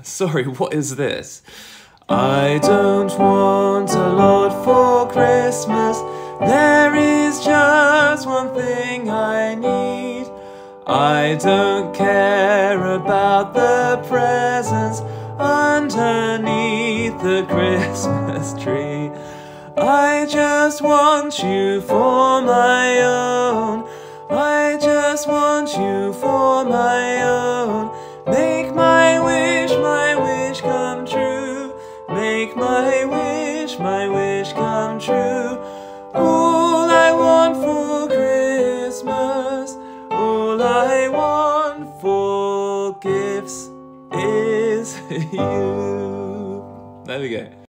Sorry, what is this? I don't want a lot for Christmas. There is just one thing I need. I don't care about the presents underneath the Christmas tree. I just want you for my own. I just want you for my Make my wish, my wish come true. All I want for Christmas, all I want for gifts is you. There we go.